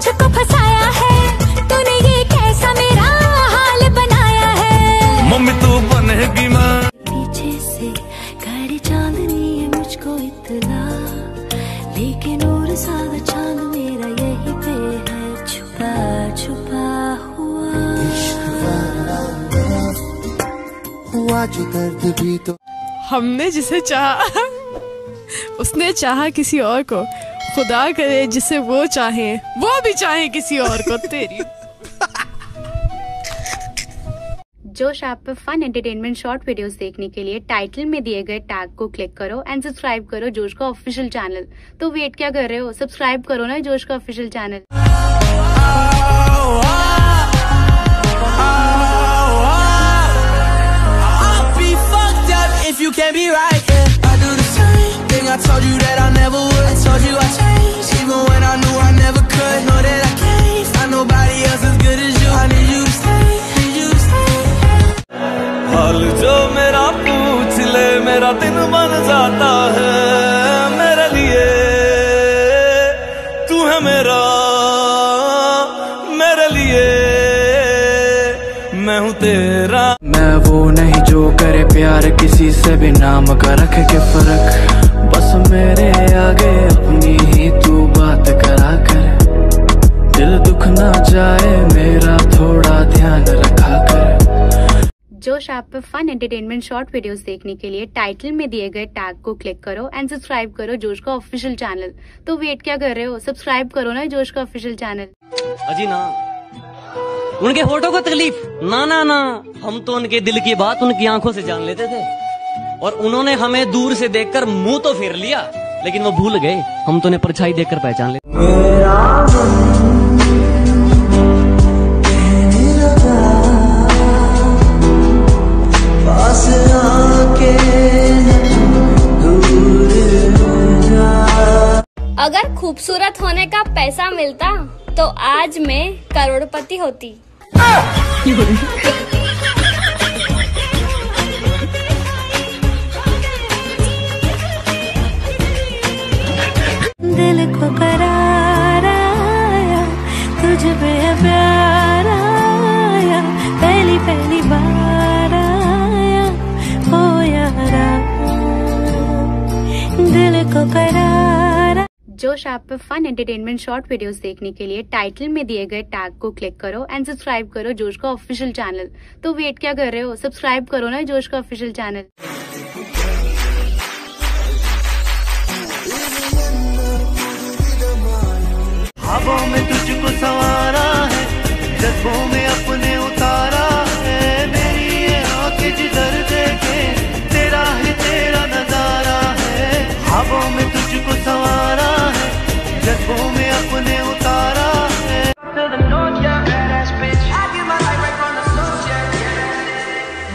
मुझको फंसाया है। तूने ये कैसा मेरा हाल बनाया है? मम्मी तू बनेगी मैं पीछे से गाड़ी चांदनी है मुझको इतना। लेकिन और सारा चाँद मेरा यही पे है। छुपा छुपा हुआ। हुआ जो दर्द भी तो हमने जिसे चाहा उसने चाहा किसी और को। खुदा करे जिसे वो चाहे वो भी चाहे किसी और को तेरी। जोश ऐप पर फन एंटरटेनमेंट शॉर्ट वीडियोस देखने के लिए टाइटल में दिए गए टैग को क्लिक करो एंड सब्सक्राइब करो जोश का ऑफिशियल चैनल तो वेट क्या कर रहे हो? सब्सक्राइब करो ना जोश का official channel you can't be right. I told you that I never would. I told you I changed, even when I knew I never could. I Know that I can't find nobody else as good as you. I need you to stay, need you to stay. हाल जो मेरा पूछ ले मेरा दिन बन जाता है मेरे लिए तू है मेरा मेरे लिए मैं हूँ तेरा मैं वो नहीं जो करे प्यार किसी से भी नाम का रखे के फ़र्क बस मेरे आगे अपनी ही तू बात करा कर। दिल दुख ना जाए मेरा थोड़ा ध्यान रखा कर। जोश ऐप पर फन एंटरटेनमेंट शॉर्ट वीडियोस देखने के लिए टाइटल में दिए गए टैग को क्लिक करो एंड सब्सक्राइब करो जोश का ऑफिशियल चैनल तो वेट क्या कर रहे हो? सब्सक्राइब करो ना जोश का ऑफिशियल चैनल अजी ना उनके फ़ोटो को तकलीफ़। ना ना ना हम तो उनके दिल की बात उनकी आँखों से जान लेते थे। और उन्होंने हमें दूर से देखकर मुँह तो फेर लिया लेकिन वो भूल गए। हम तो उन्हें परछाई देखकर पहचान जा अगर खूबसूरत होने का पैसा मिलता तो आज मैं करोड़पति होती। जोश ऐप पर फन एंटरटेनमेंट शॉर्ट वीडियोस देखने के लिए टाइटल में दिए गए टैग को क्लिक करो एंड सब्सक्राइब करो जोश का ऑफिशियल चैनल तो वेट क्या कर रहे हो? सब्सक्राइब करो ना जोश का ऑफिशियल चैनल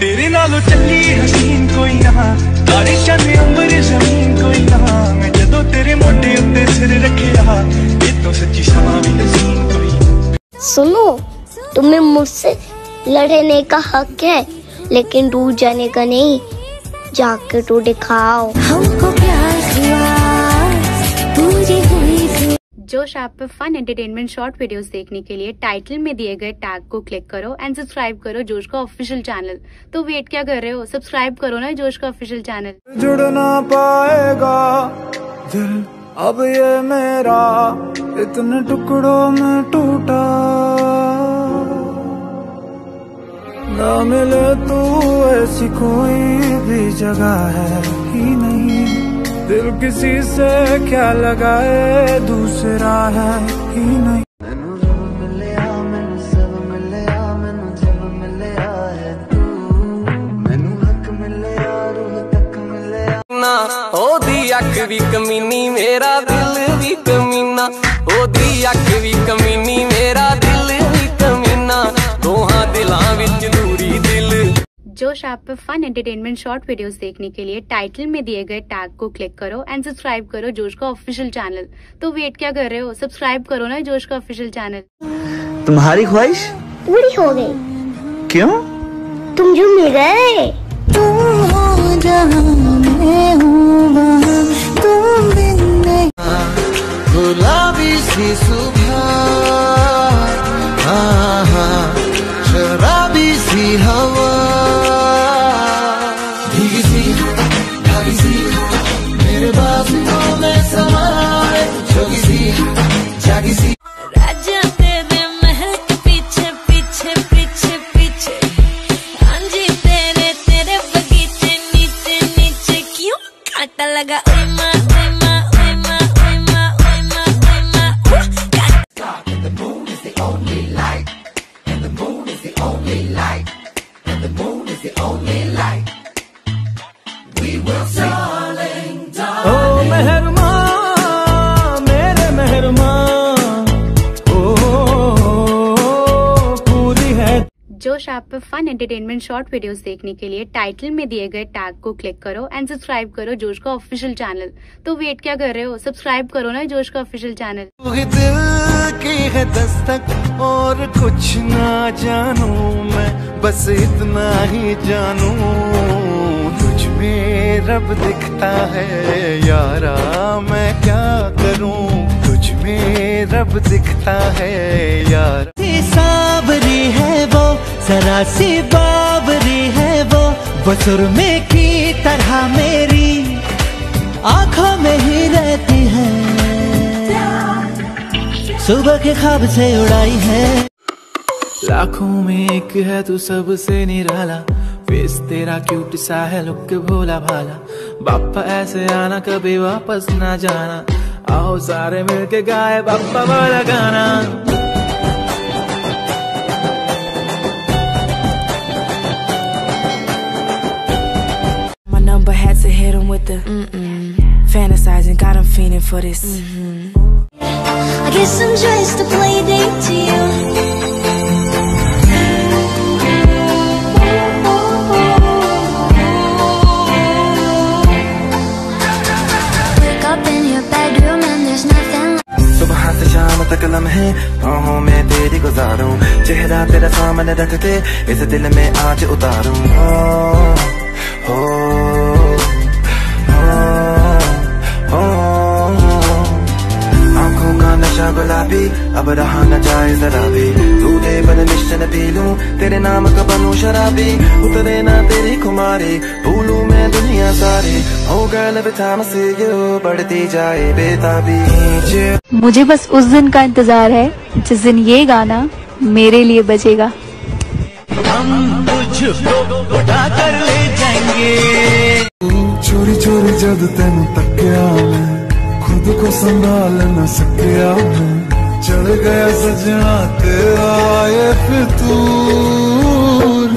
तेरे नालों चली हसीन कोई ना। बारिशां ने अंबर ज़मीन कोई ना। मैं जदों तेरे मोटे उत्ते सिर रखिया ये तो सच्ची समा भी हसीन कोई सुनो तुम्हें मुझसे लड़ने का हक है लेकिन दूर जाने का नहीं। जाके तो दिखाओ। हमको प्यार हुआ जोश ऐप पर फन एंटरटेनमेंट शॉर्ट वीडियोस देखने के लिए टाइटल में दिए गए टैग को क्लिक करो एंड सब्सक्राइब करो जोश का ऑफिशियल चैनल तो वेट क्या कर रहे हो? सब्सक्राइब करो ना जोश का ऑफिशियल चैनल जुड़ ना पाएगा दिल, अब ये मेरा इतने टुकड़ों में टूटा। ना मिले तू ऐसी कोई भी जगह है ही नहीं। ਦਿਲ ਕਿਸੇ ਸੇ ਕਿਆ ਲਗਾਏ ਦੂਸਰਾ ਹੈ ਹੀ ਨਹੀਂ ਮੈਨੂੰ ਤੂੰ ਮੈਨੂੰ ਹੱਕ ਮਿਲਿਆ ਰੂਹ ਨਾ ਉਹਦੀ ਅੱਖ ਵੀ ਕਮੀਨੀ ਮੇਰਾ ਦਿਲ ਵੀ ਕਮੀਨਾ ਉਹਦੀ ਅੱਖ ਵੀ ਕਮੀ जोश ऐप पर फन एंटरटेनमेंट शॉर्ट वीडियोस देखने के लिए टाइटल में दिए गए टैग को क्लिक करो एंड सब्सक्राइब करो जोश का ऑफिशियल चैनल तो वेट क्या कर रहे हो? सब्सक्राइब करो ना जोश का ऑफिशियल चैनल तुम्हारी ख्वाहिश? पूरी हो गई। क्यों? तुम जो मिल गए तू हो जहाँ मैं हूँ तुम गुलाबी सी ओ मेहरमा मेरे मेहरमा ओ पूरी है। जोश ऐप पर फन एंटरटेनमेंट शॉर्ट वीडियोस देखने के लिए टाइटल में दिए गए टैग को क्लिक करो एंड सब्सक्राइब करो जोश का ऑफिशियल चैनल तो वेट क्या कर रहे हो? सब्सक्राइब करो ना जोश का ऑफिशियल चैनल दिल की है दस्तक और कुछ ना जानू मैं। बस इतना ही जानू तुझ में रब दिखता है यारा मैं क्या करूँ? तुझ में रब दिखता है यार। साबरी है वो जरा सी बाबरी है वो बसुर में की तरह मेरी आँखों में ही रहती है। सुबह के ख्वाब से उड़ाई है। लाखों में एक है तू सबसे निराला फेस तेरा क्यूट सा है लुक भोला भाला बापा ऐसे आना कभी वापस ना जाना आओ सारे मिलके गाए बापा वाला गाना My number had to hit him with the mm-mm. Fantasizing, got him feeling for this. mm-hmm. I guess I'm just a play date to you. चेहरा तेरा सामने रख के इस दिल में आज उतारूं। हो हो का नशा गुलाबी, अब रहा न जाए जरा भी। दूधे बन मिश्रण पी लूँ, तेरे नाम का बनू शराबी। उतरे ना तेरी खुमारी, भूलू मैं दुनिया सारी। हो बिठाम से बढ़ती जाए बेताबी। मुझे बस उस दिन का इंतज़ार है, जिस दिन ये गाना मेरे लिए बजेगा चोरी चोरी जद तेन तकिया मैं खुद को संभाल न सकिया मैं। चढ़ गया सजना तेरा ये फितूर।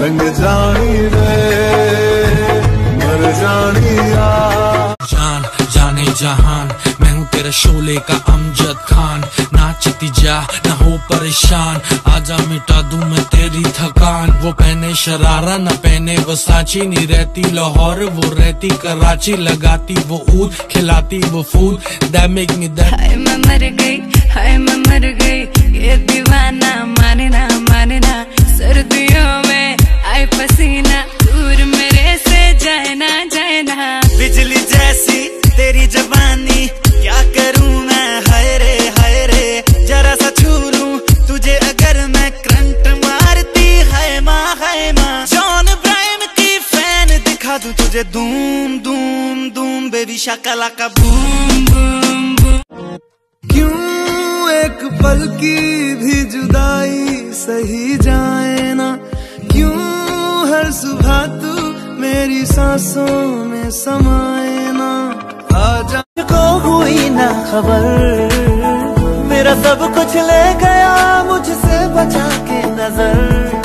रंग जानी रे मर जानी जाने जहान मैं हूँ तेरे शोले का अमजद खान। नाचती जा, ना हो परेशान। आजा मिटा दूँ मैं तेरी थकान। वो पहने शरारा, न पहने वो सांची। नहीं रहती लाहौर, वो रहती कराची। लगाती वो ऊद, खिलाती वो फूल that make me that हाय, मैं मर गई, हाय, मैं मर गई। ये दीवाना माने ना माने ना सर्दियों में आए पसीना। धूम बेबी शाकला का बूम बूम बूम। क्यों एक पल की भी जुदाई सही जाए ना? क्यों हर सुबह तू मेरी सांसों में समाए ना? आजा को हुई ना खबर, मेरा सब कुछ ले गया मुझसे बचा के नज़र।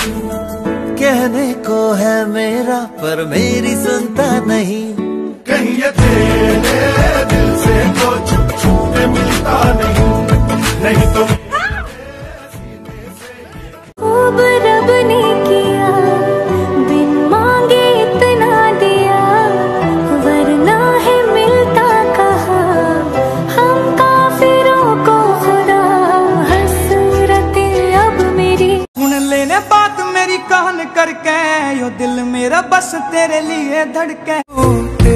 कहने को है मेरा, पर मेरी सुनता नहीं। कहीं ये तेरे दिल से तो छुप छुप मिलता नहीं। नहीं तो खूब रब ने किया बिन मांगे इतना दिया वरना है मिलता कहा। हम काफिरों को खुदा हसरत अब मेरी। सुन लेने बात मेरी कान करके यो दिल मेरा बस तेरे लिए धड़के।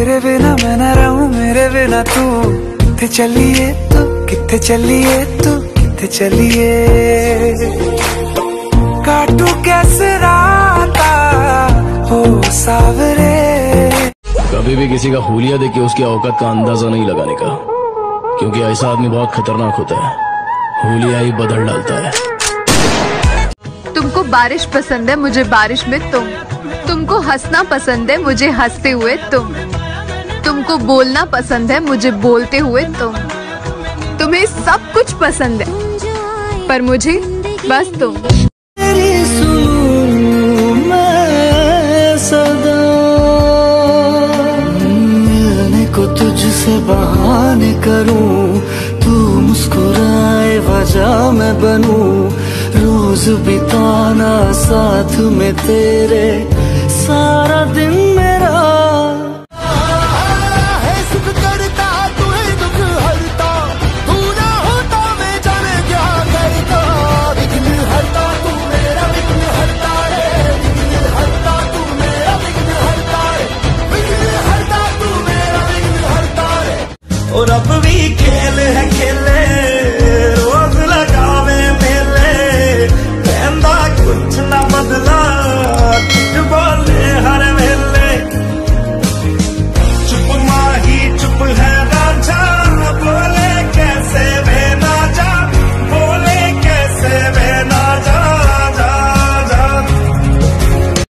तेरे बिना मैं न रहूँ मेरे बिना तू। किथे चलिए तू किथे चलिए तू किथे चलिए। काटू कैसे राता हो सावरे। कभी भी किसी का हुलिया देख के उसकी औकात का अंदाज़ा नहीं लगाने का। क्योंकि ऐसा आदमी बहुत खतरनाक होता है। हुलिया ही बदल डालता है। तुमको बारिश पसंद है मुझे बारिश में तुम। तुमको हंसना पसंद है मुझे हँसते हुए तुम। तुमको बोलना पसंद है, मुझे बोलते हुए तुम। तुम्हें सब कुछ पसंद है, पर मुझे बस तुम। तुझसे बहाने करूँ, तू मुस्कुराए वजह मैं बनूं। रोज बिताना साथ में तेरे, सारा दिन